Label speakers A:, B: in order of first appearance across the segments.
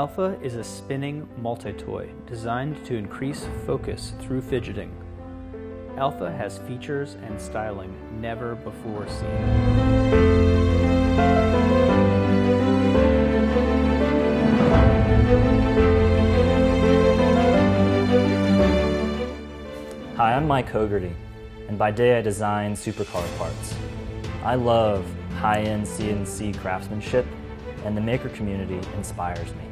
A: Alpha is a spinning multi-toy designed to increase focus through fidgeting. Alpha has features and styling never before seen.
B: Hi, I'm Mike Hogarty, and by day I design supercar parts. I love high-end CNC craftsmanship, and the maker community inspires me.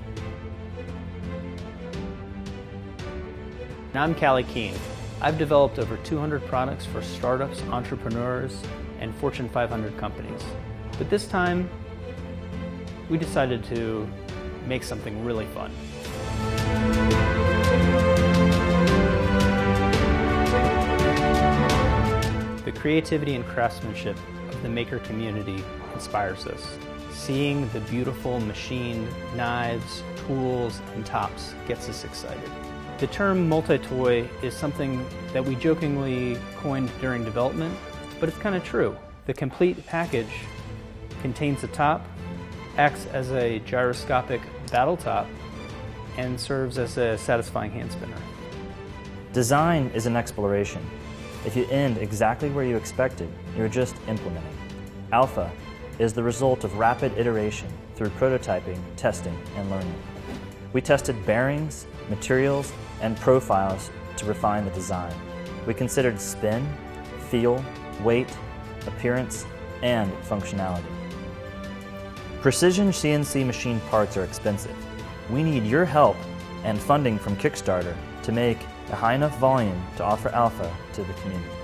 A: I'm Callie Keene. I've developed over 200 products for startups, entrepreneurs, and Fortune 500 companies. But this time, we decided to make something really fun. The creativity and craftsmanship of the maker community inspires us. Seeing the beautiful machined knives, tools, and tops gets us excited. The term multi-toy is something that we jokingly coined during development, but it's kind of true. The complete package contains a top, acts as a gyroscopic battle top, and serves as a satisfying hand spinner.
B: Design is an exploration. If you end exactly where you expected, you're just implementing. Alpha is the result of rapid iteration through prototyping, testing, and learning. We tested bearings, materials, and profiles to refine the design. We considered spin, feel, weight, appearance, and functionality. Precision CNC machine parts are expensive. We need your help and funding from Kickstarter to make a high enough volume to offer Alpha to the community.